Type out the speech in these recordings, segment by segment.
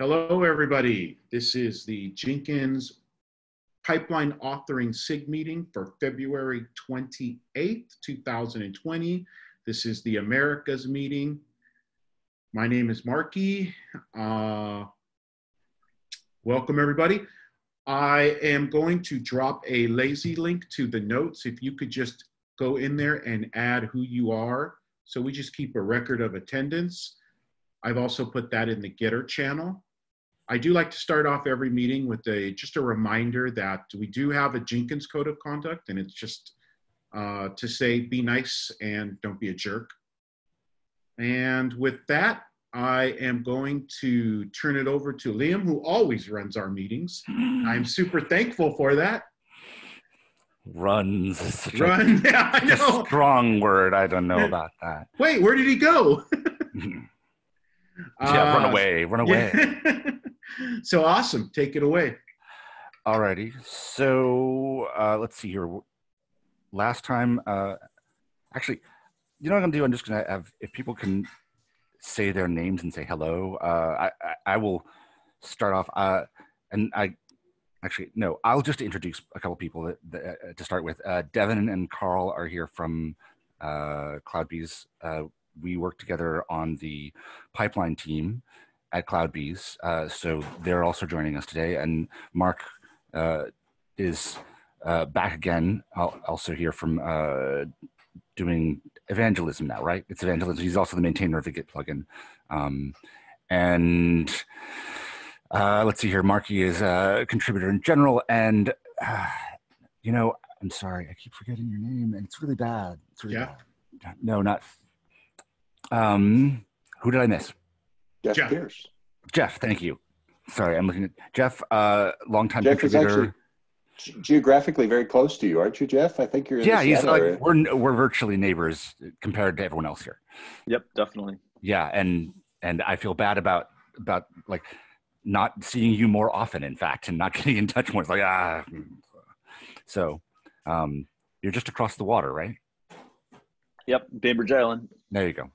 Hello, everybody. This is the Jenkins Pipeline Authoring SIG meeting for February 28th, 2020. This is the Americas meeting. My name is Marky. Uh, welcome, everybody. I am going to drop a lazy link to the notes. If you could just go in there and add who you are. So we just keep a record of attendance. I've also put that in the Gitter channel. I do like to start off every meeting with a just a reminder that we do have a Jenkins code of conduct, and it's just uh, to say be nice and don't be a jerk. And with that, I am going to turn it over to Liam, who always runs our meetings. I'm super thankful for that. Runs. is such a- yeah, I a know. strong word. I don't know about that. Wait, where did he go? yeah, run Uh, away, run away. yeah. so awesome. Take it away. Alrighty. So uh, let's see here. Last time, uh, actually, you know what I'm gonna do? I'm just gonna have if people can say their names and say hello. Uh, I, I I will start off. Uh, and I actually no, I'll just introduce a couple people that, that, uh, to start with. Uh, Devin and Carl are here from uh, CloudBees. Uh, we work together on the pipeline team at CloudBees, uh, so they're also joining us today. And Mark uh, is uh, back again, al- also here from uh, doing evangelism now, right? It's evangelism. He's also the maintainer of the Git plugin. Um, and uh, let's see here. Marky is a contributor in general. And, uh, you know, I'm sorry, I keep forgetting your name, and it's really bad. It's really Yeah. bad. No, not. Um, who did I miss? Jeff, Jeff. Pierce. Jeff, thank you. Sorry, I'm looking at Jeff, uh, longtime Jeff is contributor. actually ge- geographically very close to you, aren't you, Jeff? I think you're in yeah, the he's Seattle like area. we're we're virtually neighbors compared to everyone else here. Yep, definitely. Yeah, and and I feel bad about about like not seeing you more often. In fact, and not getting in touch more. It's like ah. So, um, you're just across the water, right? Yep, Bainbridge Island. There you go.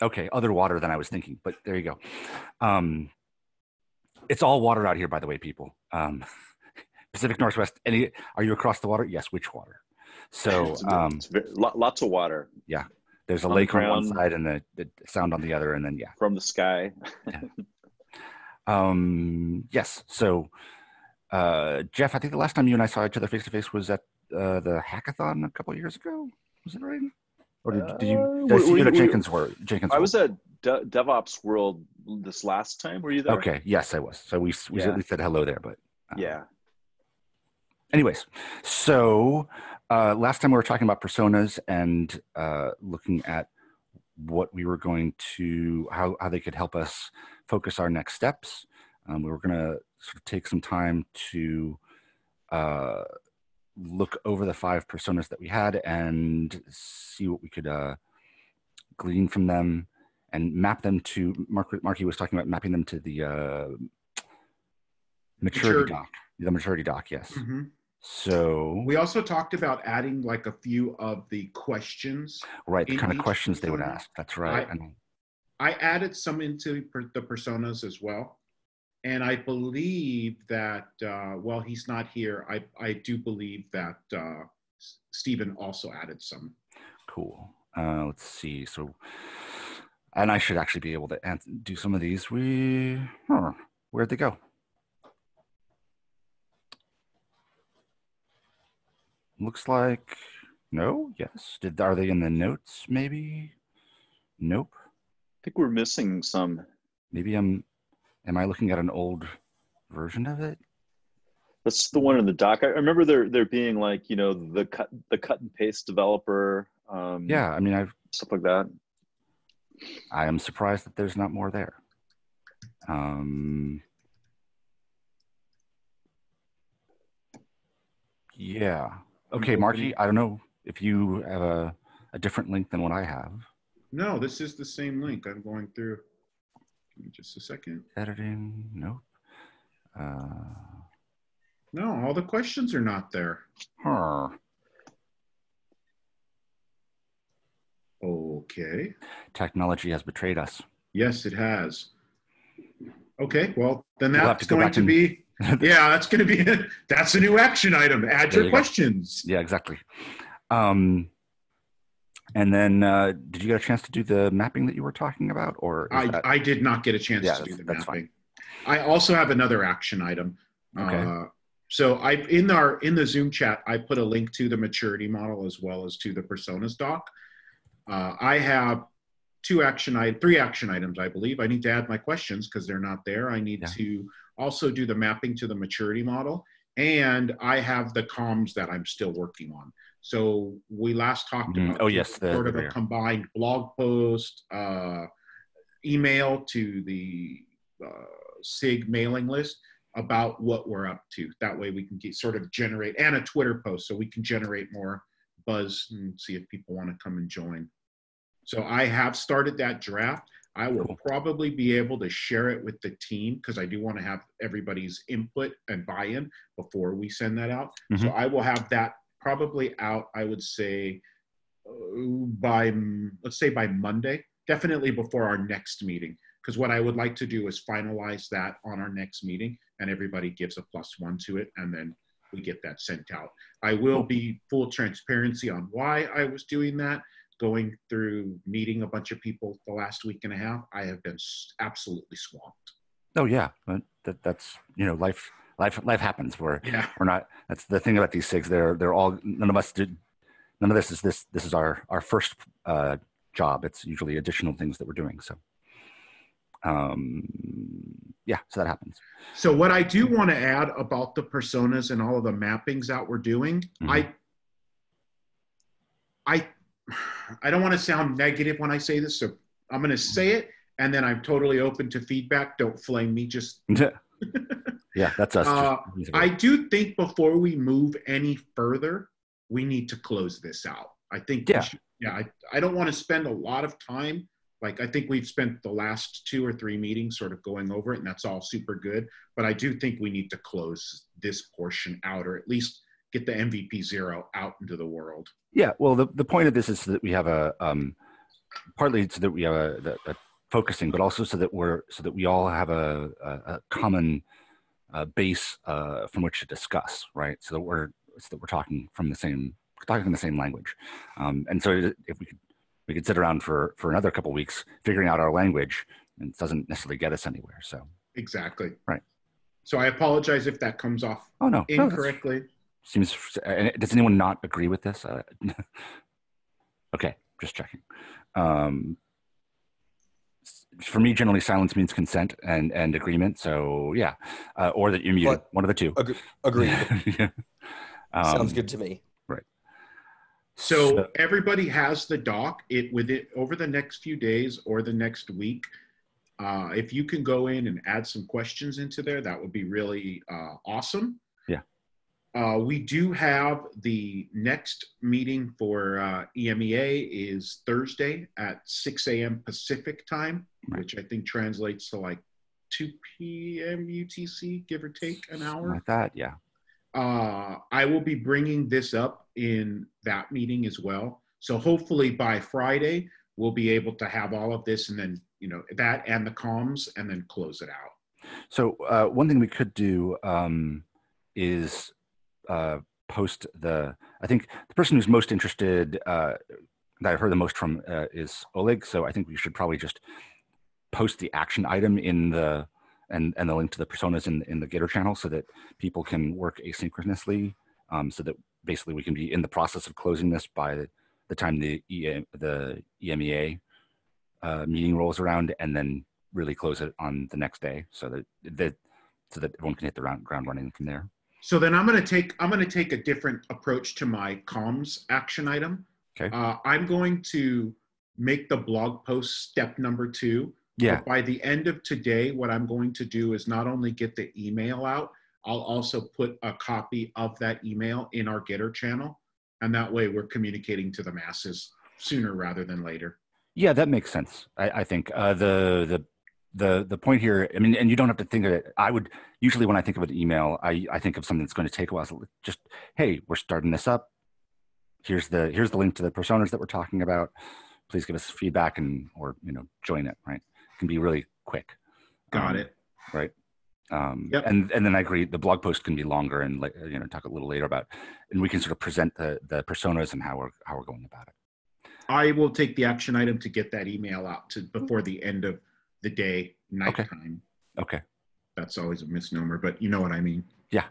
Okay, other water than I was thinking, but there you go. Um, it's all water out here, by the way, people. Um, Pacific Northwest. Any? Are you across the water? Yes. Which water? So um, it's lots of water Yeah. there's a on the lake on one side and the, the sound on the other, and then yeah. from the sky. Um, yes. So, uh, Jeff, I think the last time you and I saw each other face to face was at uh, the hackathon a couple of years ago. Was it right? Or did, did you? Uh, Did I we- you we- at we- Jenkins? Wor- Jenkins. I was at De- DevOps World this last time. Were you there? Okay. Yes, I was. So we we Yeah. at least said hello there, but uh, Yeah. anyways so uh, last time we were talking about personas and uh, looking at what we were going to how, how they could help us focus our next steps um, we were going to sort of take some time to uh, look over the five personas that we had and see what we could uh, glean from them and map them to Mark, marky was talking about mapping them to the uh, maturity Maturity. doc the maturity doc yes Mhm. so, We also talked about adding like a few of the questions. right, the kind of questions they would ask. That's right. I- I added some into per- the personas as well. And I believe that, uh, while he's not here, I, I do believe that uh, Stephen also added some. cool. Uh, let's see. So, and I should actually be able to answer, do some of these. We, huh, where'd they go? Looks like no. Yes. Did are they in the notes? Maybe. Nope. I think we're missing some. Maybe I'm. Am I looking at an old version of it? That's the one in the doc. I remember there there being like you know the cut the cut and paste developer. Um, Yeah. I mean, I've stuff like that. I am surprised that there's not more there. Um, yeah. Okay, I'm Marky, I don't know if you have a, a different link than what I have. No, this is the same link. I'm going through. Just a second. Editing, nope. Uh, No, all the questions are not there. huh. Okay. Technology has betrayed us. Yes, it has. Okay, well, then We'll that's to going to and- be, yeah, that's going to be, that's a new action item. Add There your you go. questions. Yeah, exactly. Um, and then, uh, did you get a chance to do the mapping that you were talking about, or I, that- I did not get a chance Yeah, to do the mapping. I also have another action item. Okay. Uh, so I in our in the Zoom chat, I put a link to the maturity model as well as to the personas doc. Uh, I have two action I three action items, I believe. I need to add my questions because they're not there. I need Yeah. to also do the mapping to the maturity model, and I have the comms that I'm still working on. So we last talked Mhm. about Oh, yes, the- sort of a combined blog post, uh, email to the uh, SIG mailing list about what we're up to. That way we can get, sort of generate, and a Twitter post so we can generate more buzz and see if people want to come and join. So I have started that draft. I will Cool. probably be able to share it with the team because I do want to have everybody's input and buy-in before we send that out. So I will have that probably out. I would say uh, by let's say by Monday, definitely before our next meeting. Because what I would like to do is finalize that on our next meeting, and everybody gives a plus one to it, and then we get that sent out. I will be full transparency on why I was doing that. Going through meeting a bunch of people the last week and a half, I have been absolutely swamped. Oh yeah, that, that's you know life life life happens. We're Yeah, we're not. That's the thing about these SIGs. They're they're all none of us did. None of this is this this is our our first uh, job. It's usually additional things that we're doing. So, um, yeah, so that happens. So what I do want to add about the personas and all of the mappings that we're doing, Mhm. I I I don't want to sound negative when I say this, so I'm going to say it and then I'm totally open to feedback. Don't flame me just yeah, that's us. Uh, I do think before we move any further, we need to close this out. I think Yeah. should- yeah, I, I don't want to spend a lot of time. Like I think we've spent the last two or three meetings sort of going over it, and that's all super good. But I do think we need to close this portion out, or at least get the MVP zero out into the world. Yeah, well, the, the point of this is so that we have a um, partly so that we have a, the- a focusing, but also so that we're so that we all have a, a, a common uh, base uh, from which to discuss, right? So that we're so that we're talking from the same talking the same language, um, and so if we could we could sit around for for another couple weeks figuring out our language, and it doesn't necessarily get us anywhere. So, Exactly. Right. So I apologize if that comes off oh no, no incorrectly. seems. Does anyone not agree with this? Uh, okay, just checking. Um, for me, generally, silence means consent and and agreement. So yeah, uh, or that you're muted. But- one of the two. Ag- agreed. Yeah. Um, Sounds good to me. So So- everybody has the doc. It with it over the next few days or the next week. Uh, if you can go in and add some questions into there, that would be really uh, awesome. Uh, we do have the next meeting for uh, EMEA is Thursday at 6 a.m. Pacific time, Right. which I think translates to like 2 p.m. UTC, give or take an hour. like that. Yeah. Uh, I will be bringing this up in that meeting as well. So hopefully by Friday, we'll be able to have all of this and then, you know, that and the comms and then close it out. So uh, one thing we could do um, is uh, post the. I think the person who's most interested uh, that I've heard the most from uh, is Oleg. So I think we should probably just post the action item in the and and the link to the personas in in the Gitter channel so that people can work asynchronously. Um, so that basically we can be in the process of closing this by the, time the EM, the EMEA uh, meeting rolls around, and then really close it on the next day so that that so that everyone can hit the ground running from there. So then I'm going to take, I'm going to take a different approach to my comms action item. Okay. Uh, I'm going to make the blog post step number two. Yeah. By the end of today, what I'm going to do is not only get the email out, I'll also put a copy of that email in our Gitter channel. And that way we're communicating to the masses sooner rather than later. Yeah, that makes sense. I, I think uh, the the the the point here. I mean, and you don't have to think of it. I would usually when I think of an email, I I think of something that's going to take a while. So just hey, we're starting this up. Here's the here's the link to the personas that we're talking about. Please give us feedback and or you know join it. Right, it can be really quick. Got Um, it. right? Um, Yep. And and then I agree. The blog post can be longer and like you know talk a little later about, and we can sort of present the the personas and how we're how we're going about it. I will take the action item to get that email out to before the end of the day, Okay. nighttime. Okay. That's always a misnomer, but you know what I mean. Yeah.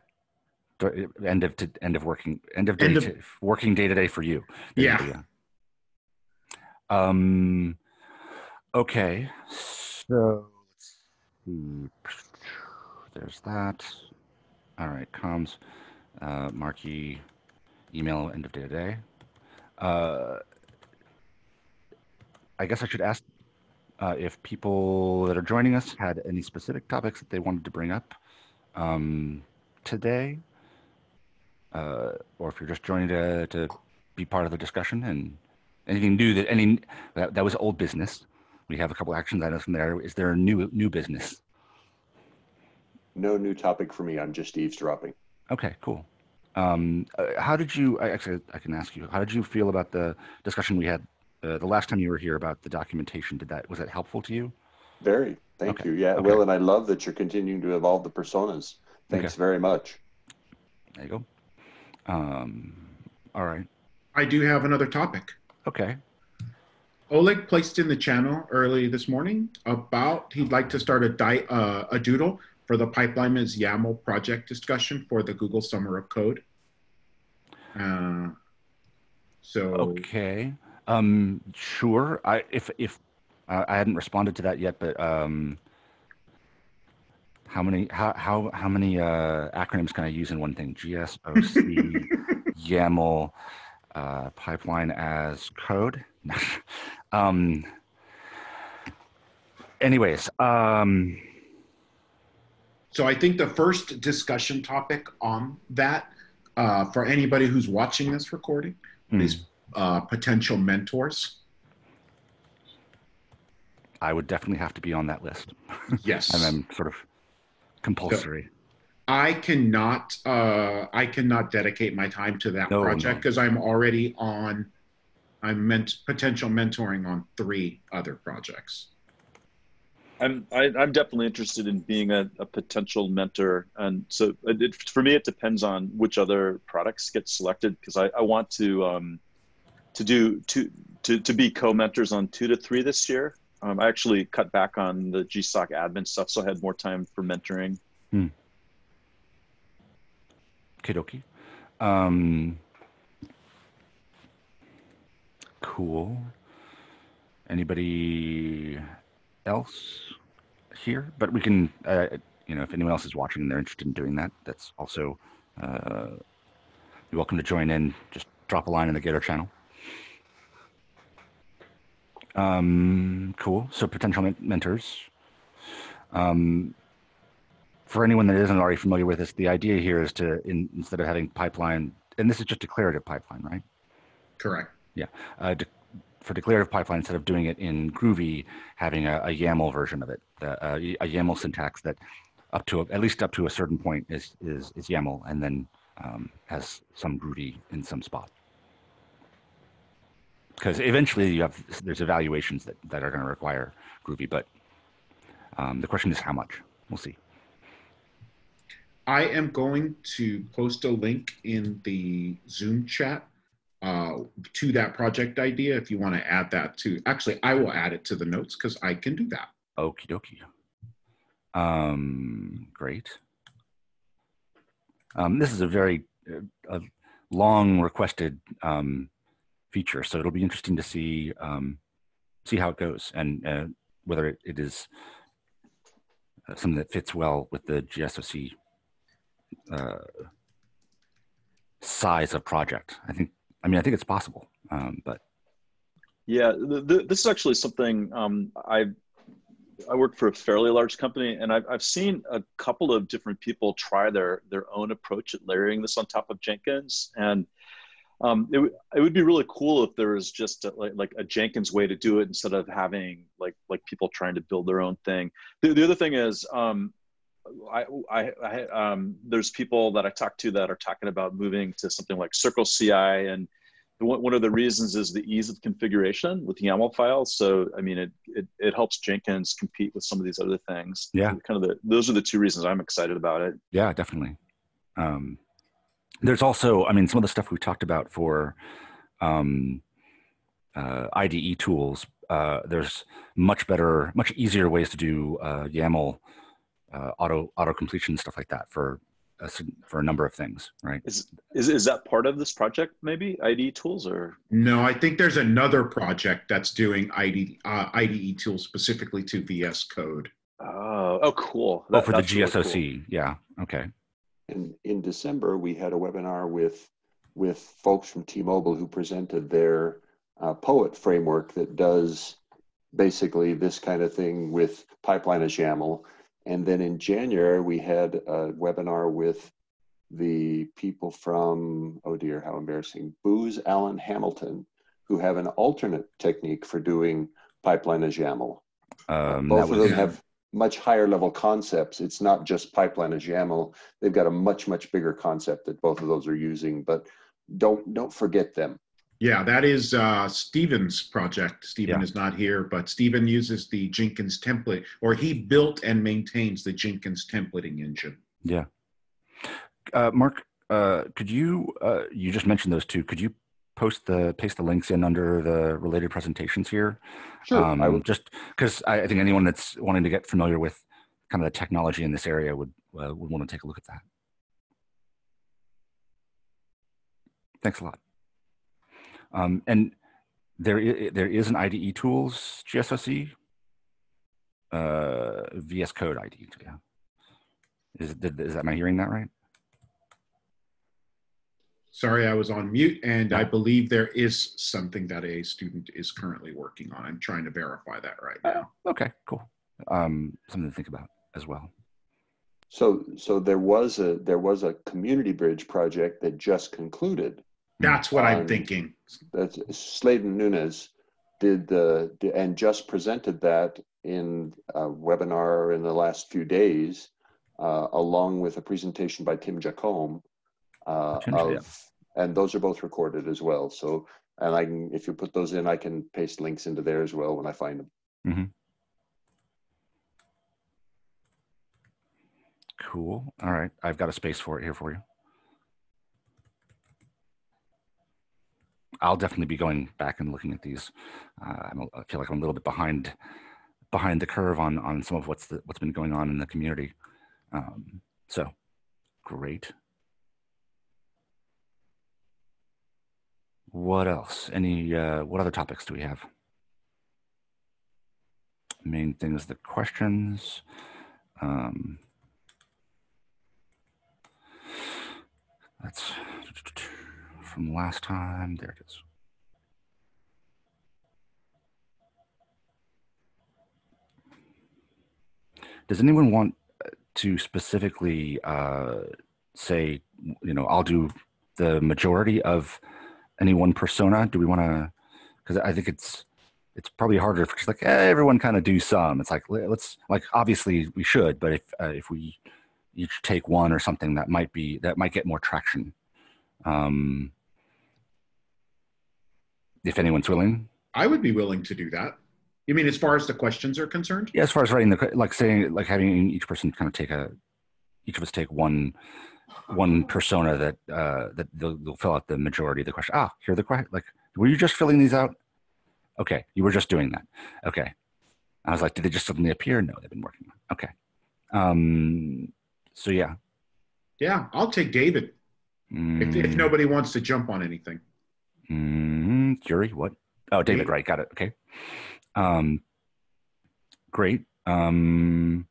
End of to end of working end of day End of- to, working day to day for you. Yeah. Yeah. Um. Okay. So let's see. There's that. All right. Comms. Uh, Marky. Email. End of day to day. Uh. I guess I should ask uh, if people that are joining us had any specific topics that they wanted to bring up um, today, uh, or if you're just joining to, to be part of the discussion and anything new that any that, that was old business. We have a couple action items from there. Is there a new new business? No new topic for me. I'm just eavesdropping. Okay, cool. Um, uh, how did you? I actually, I can ask you. How did you feel about the discussion we had uh, the last time you were here about the documentation? Did that was that helpful to you? Very. Thank Okay. you. Yeah, Okay. Will, and I love that you're continuing to evolve the personas. Thanks very much. There you go. Um, all right. I do have another topic. Okay. Oleg placed in the channel early this morning about he'd like to start a, di- uh, a doodle for the Pipeline is YAML project discussion for the Google Summer of Code. Uh, so Okay. Um, sure. I if if uh, I hadn't responded to that yet, but um, how many how how how many uh, acronyms can I use in one thing? GSOC, YAML, uh, pipeline as code. um. Anyways, um, So I think the first discussion topic on that, uh, for anybody who's watching this recording, hmm, is uh, potential mentors. I would definitely have to be on that list, Yes, and then sort of compulsory. I cannot. Uh, I cannot dedicate my time to that No, project no. because I'm already on. I'm meant potential mentoring on three other projects. I'm I, I'm definitely interested in being a, a potential mentor, and so it, it- for me, it depends on which other products get selected because I, I want to um, to do to to to be co-mentors on two to three this year. Um, I actually cut back on the GSOC admin stuff, so I had more time for mentoring. Kidoki. Um, cool. Anybody else here? But we can, uh, you know, if anyone else is watching and they're interested in doing that, that's also, uh, you're welcome to join in. Just drop a line in the Gitter channel. Um, cool. So potential men- mentors. Um, for anyone that isn't already familiar with this, the idea here is to, in, instead of having pipeline, and this is just declarative pipeline, right? Correct. Yeah. Uh, de- for declarative pipeline, instead of doing it in Groovy, having a, a YAML version of it, the, uh, a YAML syntax that up to a, at least up to a certain point is is, is YAML, and then um, has some Groovy in some spot. Because eventually you have there's evaluations that, that are going to require Groovy, but um, the question is how much. We'll see. I am going to post a link in the Zoom chat uh, to that project idea if you want to add that to. Actually, I will add it to the notes because I can do that. Okie dokie. Um, great. Um, this is a very uh, a long requested um, feature, so it'll be interesting to see um, see how it goes and uh, whether it, it is uh, something that fits well with the GSOC uh, size of project. I think. I mean, I think it's possible, um, but Yeah, th th this is actually something um, I I work for a fairly large company, and I've I've seen a couple of different people try their their own approach at layering this on top of Jenkins, and um, it would it would be really cool if there was just a, like like a Jenkins way to do it instead of having like like people trying to build their own thing. The, the other thing is. Um, I, I, I um, there's people that I talk to that are talking about moving to something like Circle CI and one one of the reasons is the ease of configuration with YAML files. So, I mean, it, it, it helps Jenkins compete with some of these other things. Yeah. Kind of the, those are the two reasons I'm excited about it. Yeah, definitely. Um, there's also, I mean, some of the stuff we talked about for um, uh, IDE tools. Uh, there's much better, much easier ways to do uh, YAML uh, auto auto completion stuff like that for a, s- for a number of things, right? Is, is, is that part of this project, maybe IDE tools or? No, I think there's another project that's doing ID, uh, IDE tools specifically to VS Code. Oh, oh, cool. oh, for the that's really cool. GSOC, yeah, okay, In, in December, we had a webinar with, with folks from T-Mobile who presented their uh, POET framework that does basically this kind of thing with pipeline as YAML. And then in January, we had a webinar with the people from, oh dear, how embarrassing, Booz Allen Hamilton, who have an alternate technique for doing pipeline as YAML. um, Both of them have much higher level concepts. It's not just pipeline as YAML. They've got a much, much bigger concept that both of those are using, but don't, don't forget them. Yeah, that is uh, Steven's project. Steven Yeah. is not here, but Steven uses the Jenkins template, or he built and maintains the Jenkins templating engine. Yeah. Uh, Mark, uh, could you, uh, you just mentioned those two. Could you post the, paste the links in under the related presentations here? Sure, Um, I will. just because I, I think anyone that's wanting to get familiar with kind of the technology in this area would, uh, would want to take a look at that. Thanks a lot. Um, and there there is an IDE tools GSOC, uh, VS Code IDE. Yeah. Is, did, is that, am I hearing that right? Sorry, I was on mute, and I believe there is something that a student is currently working on. I'm trying to verify that right now. Okay, cool. Um, something to think about as well. So, so there was a, there was a community bridge project that just concluded. That's what I'm thinking. That's Sladyn Nunes did the, the- and just presented that in a webinar in the last few days, uh, along with a presentation by Tim Jacomb. Uh, Tim, yeah. of, and those are both recorded as well. So, and I can, if you put those in, I can paste links into there as well when I find them. Cool. All right. I've got a space for it here for you. I'll definitely be going back and looking at these. Uh, I feel like I'm a little bit behind behind the curve on on some of what's the, what's been going on in the community. Um, so great. What else? Any uh, what other topics do we have? Main things, the questions. Um, that's from last time. There it is. Does anyone want to specifically uh, say, you know, I'll do the majority of any one persona? Do we want to? Because I think it's it's probably harder if it's like eh, everyone kind of do some. It's like let's like obviously we should, but if uh, if we each take one or something, that might be that might get more traction. Um, if anyone's willing, I would be willing to do that. You mean as far as the questions are concerned? yeah. As far as writing the like saying like having each person kind of take a each of us take one one persona that uh that they'll, they'll fill out the majority of the question. Ah, here the question. Like, were you just filling these out? Okay, you were just doing that. Okay. I was like, did they just suddenly appear? No, they've been working. on it. Okay. Um. So yeah. Yeah, I'll take David if, if Mm, nobody wants to jump on anything. mm, Curie, what? Oh, David, David. right? Got it. Okay. Um. Great. Um.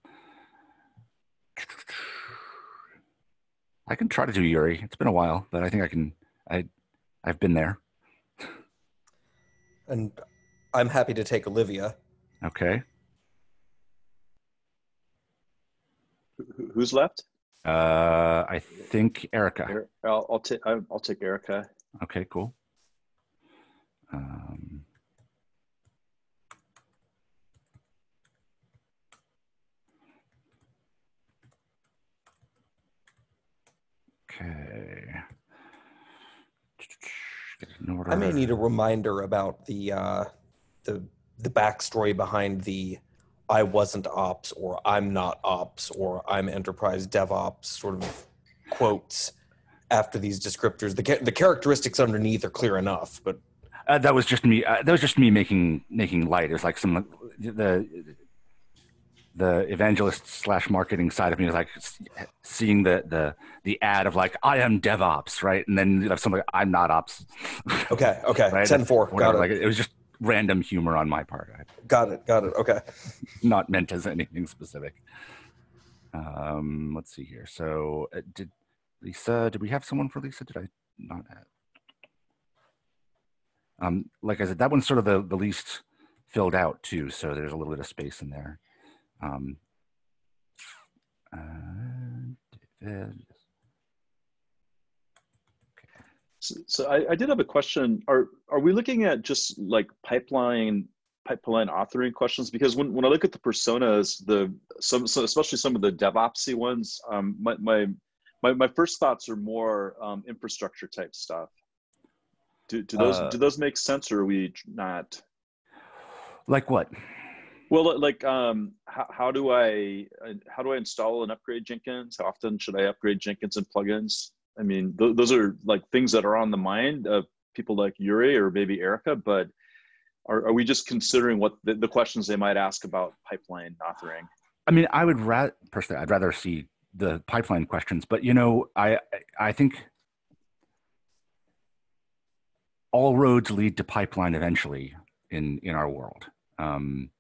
I can try to do Yuri. It's been a while, but I think I can. I, I've been there. And I'm happy to take Olivia. Okay. Who- Who's left? Uh, I think Erica. Er- I'll, I'll take I'll I'll take Erica. Okay, cool. Um, okay. Get in order. I may need a reminder about the uh, the the backstory behind the I wasn't ops or I'm not ops or I'm enterprise DevOps sort of quotes after these descriptors. The the characteristics underneath are clear enough, but Uh, that was just me. Uh, that was just me making making light. It was like some the the evangelist slash marketing side of me was like seeing the the the ad of like I am DevOps, right? And then you have something I'm not ops. okay, okay, Right? ten four, got it, Like it was just random humor on my part. I, got it, got it. Okay, not meant as anything specific. Um, let's see here. So, uh, did Lisa? Did we have someone for Lisa? Did I not have? Um, like I said, that one's sort of the, the least filled out too, so there's a little bit of space in there. Um, uh, So, so I, I did have a question. Are are we looking at just like pipeline pipeline authoring questions? Because when, when I look at the personas, the some so especially some of the DevOpsy ones, um, my, my my my first thoughts are more um, infrastructure type stuff. Do, do those Uh, do those make sense, or are we not? Like what? Well, like, um, how, how do I uh, how do I install and upgrade Jenkins? How often should I upgrade Jenkins and plugins? I mean, th- those are like things that are on the mind of people like Yuri or maybe Erica. But are, are we just considering what the, the questions they might ask about pipeline authoring? I mean, I would rather personally, I'd rather see the pipeline questions, but you know, I I think all roads lead to pipeline eventually in in our world. Um,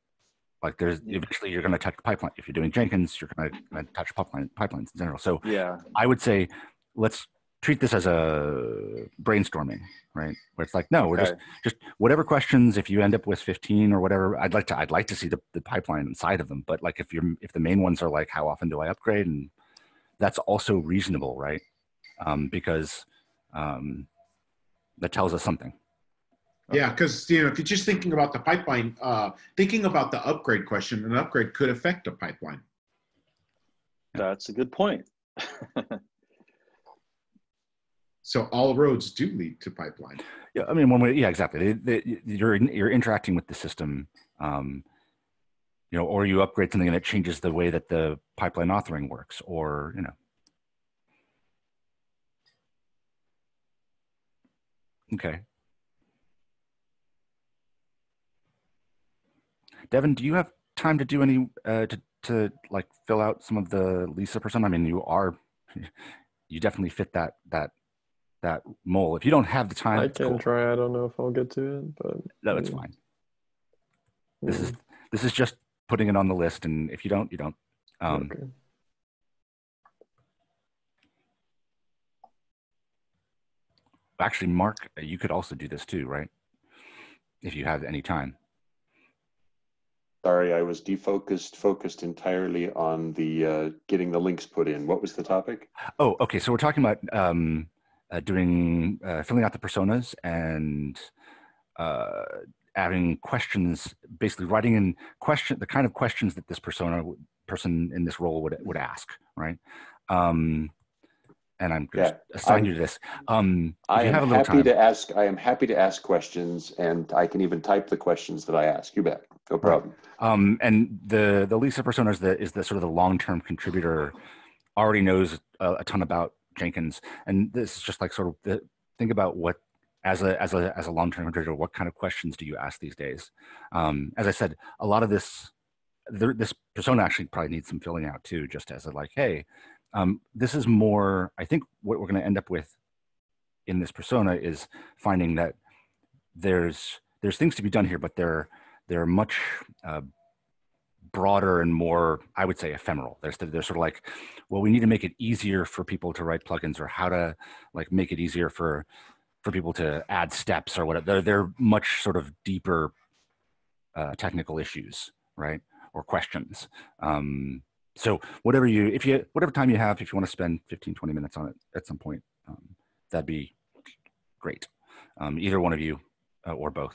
like there's eventually you're going to touch pipeline. If you're doing Jenkins, you're going to touch pipeline pipelines in general. So Yeah, I would say let's treat this as a brainstorming, right? Where it's like, no, we're just just whatever questions. If you end up with 15 or whatever, I'd like to I'd like to see the, the pipeline inside of them. But like if you're if the main ones are like, how often do I upgrade? And that's also reasonable, right? Um, because um, that tells us something. Yeah, because you know, if you're just thinking about the pipeline, uh, thinking about the upgrade question, an upgrade could affect a pipeline. that's a good point. So all roads do lead to pipeline. Yeah, I mean, when we, yeah, exactly. They, they, you're you're interacting with the system, um, you know, or you upgrade something and it changes the way that the pipeline authoring works, or you know. Okay. Devin, do you have time to do any uh, to to like fill out some of the Lisa persona? I mean, you are you definitely fit that that that mole. If you don't have the time, I can cool. try. I don't know if I'll get to it, but No, it's fine. This is mm, this is just putting it on the list, and if you don't, you don't. Um, okay. Actually, Mark, you could also do this too, right? If you have any time. Sorry, I was defocused, focused entirely on the uh, getting the links put in. What was the topic? Oh, okay. So we're talking about um, uh, doing uh, filling out the personas and uh, adding questions, basically writing in question the kind of questions that this persona person in this role would would ask, right? Um, and I'm going Yeah, to assign I'm- you to this. Um, I am have a happy time. to ask. I am happy to ask questions, and I can even type the questions that I ask. You bet, no problem. Um, and the the Lisa persona is the is the sort of the long term contributor, already knows a, a ton about Jenkins, and this is just like sort of the, think about what as a as a as a long term contributor, what kind of questions do you ask these days? Um, as I said, a lot of this there, this persona actually probably needs some filling out too, just as a like, hey, um, this is more. I think what we're going to end up with in this persona is finding that there's there's things to be done here, but they're they're much uh, broader and more, I would say, ephemeral. There's they're sort of like, well, we need to make it easier for people to write plugins, or how to like make it easier for for people to add steps or whatever. They're they're much sort of deeper uh, technical issues, right, or questions. Um, so whatever you, if you, whatever time you have, if you want to spend 15, 20 minutes on it at some point, um, that'd be great. Um, either one of you uh, or both.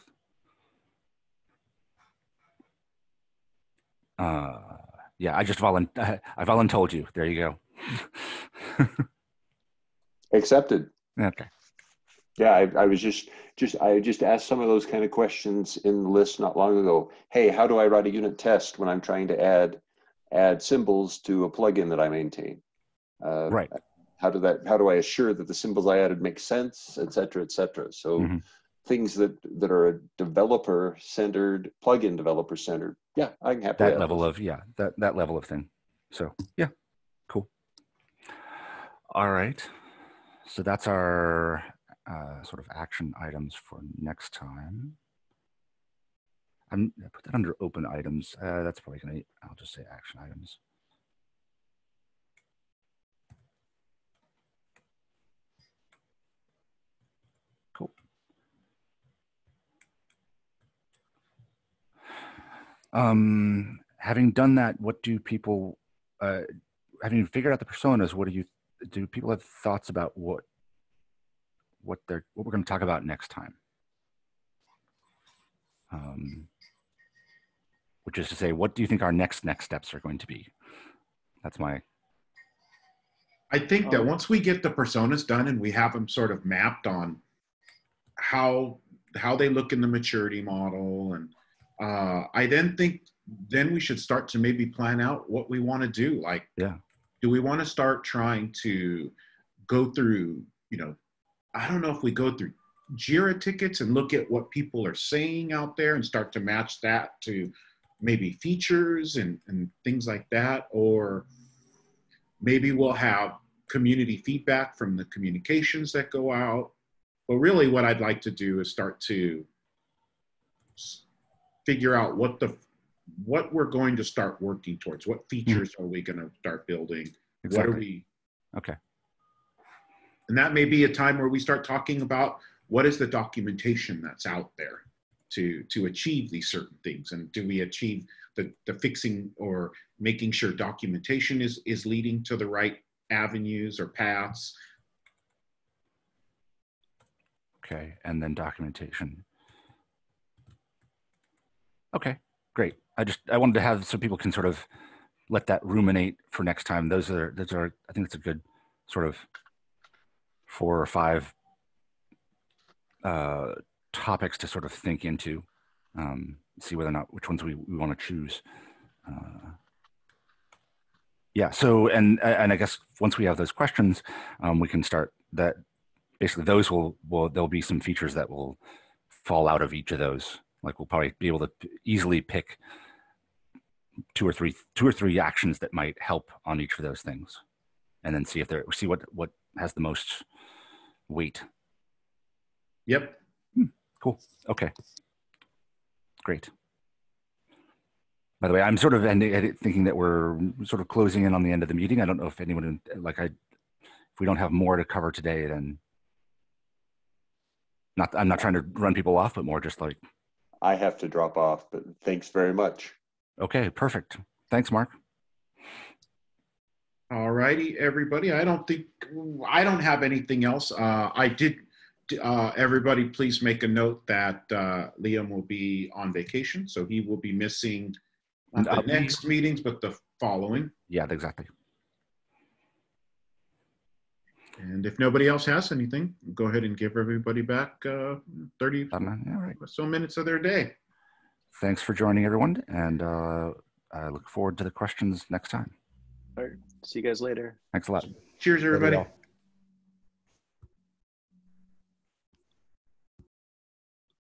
Uh, yeah, I just volun I voluntold you. There you go. Accepted. okay. Yeah, I, I was just, just, I just asked some of those kind of questions in the list not long ago. Hey, how do I write a unit test when I'm trying to add, add symbols to a plugin that I maintain? Uh, Right. How do that, how do I assure that the symbols I added make sense, et cetera, et cetera? So Mhm. Things that, that are a developer centered, plugin developer centered. Yeah, I can happily that level of yeah that that level of thing. So yeah. cool. All right. So that's our uh, sort of action items for next time. I'm I put that under open items. Uh, that's probably gonna i'll just say action items um having done that what do people uh having figured out the personas what do you do people have thoughts about what what they're what we're going to talk about next time? Um which is to say what do you think our next next steps are going to be? That's my I think that Um, once we get the personas done and we have them sort of mapped on how how they look in the maturity model, and uh, I then think then we should start to maybe plan out what we want to do. Like, Yeah. do we want to start trying to go through? You know, I don't know if we go through Jira tickets and look at what people are saying out there and start to match that to maybe features and, and things like that, or maybe we'll have community feedback from the communications that go out. But really, what I'd like to do is start to figure out what the what we're going to start working towards. What hmm. features are we going to start building? What are we? okay And that may be a time where we start talking about what is the documentation that's out there to to achieve these certain things, and do we achieve the the fixing or making sure documentation is is leading to the right avenues or paths? okay and then documentation okay. Great. I just i wanted to have so people can sort of let that ruminate for next time. Those are those are i think it's a good sort of four or five uh topics to sort of think into um see whether or not which ones we, we want to choose. Uh yeah so and and i guess once we have those questions um we can start that basically those will will there'll be some features that will fall out of each of those like we'll probably be able to easily pick two or three two or three actions that might help on each of those things and then see if they're see what what has the most weight. Yep. Hmm, cool. Okay. Great. By the way i'm sort of ending, thinking that we're sort of closing in on the end of the meeting. I don't know if anyone like i if we don't have more to cover today then not i'm not trying to run people off but more just like I have to drop off, but thanks very much. okay perfect thanks mark All righty, everybody. I don't think I don't have anything else. Uh, I did. Uh, everybody, please make a note that uh, Liam will be on vacation, so he will be missing not Uh, the next meetings, but the following. yeah exactly And if nobody else has anything, go ahead and give everybody back uh, 30 Um, all right or so minutes of their day. thanks for joining everyone and uh, i look forward to the questions next time All right. See you guys later. thanks a lot Cheers, everybody. all.